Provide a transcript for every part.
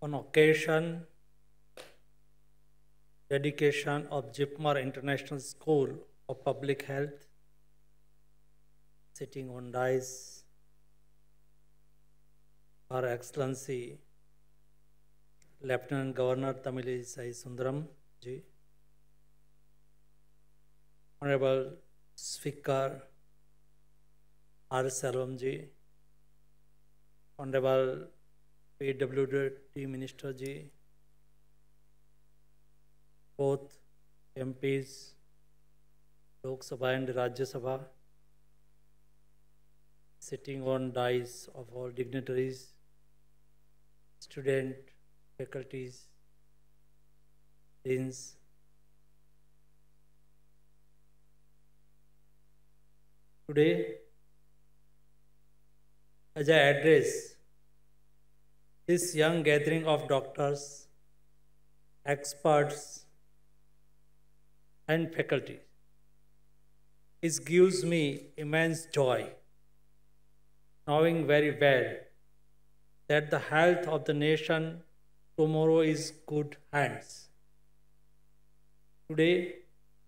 on occasion dedication of JIPMER International School of Public Health, sitting on dais, Her Excellency Lieutenant Governor Tamilisai Sundaram ji, Honorable Speaker R. Ji, Honorable PW D minister ji both in Lok Sabha and Rajya Sabha sitting on dais of all dignitaries student faculties deans today as a address this young gathering of doctors, experts, and faculty, it gives me immense joy knowing very well that the health of the nation tomorrow is good hands. Today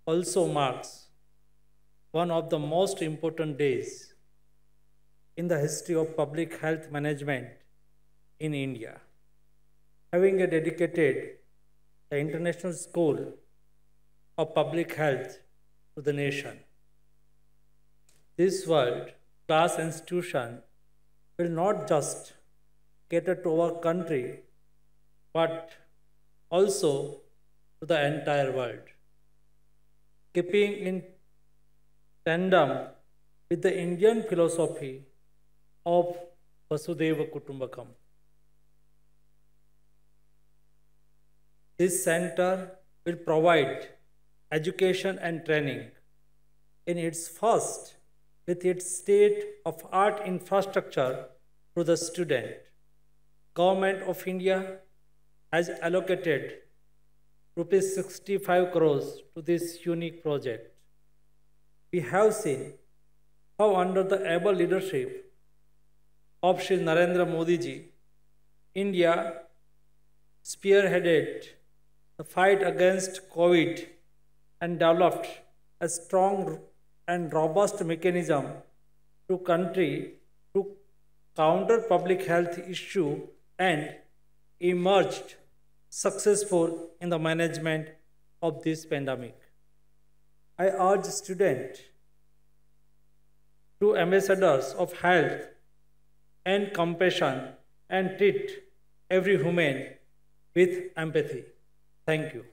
also marks one of the most important days in the history of public health management in India. Having a dedicated the International School of Public Health to the nation. This world class institution will not just cater to our country, but also to the entire world. Keeping in tandem with the Indian philosophy of Vasudhaiva Kutumbakam. This center will provide education and training in its first with its state of art infrastructure to the student. Government of India has allocated rupees 65 crores to this unique project. We have seen how under the able leadership of Shri Narendra Modi ji, India spearheaded the fight against COVID and developed a strong and robust mechanism to country to counter public health issue and emerged successful in the management of this pandemic. I urge students to ambassadors of health and compassion and treat every human with empathy. Thank you.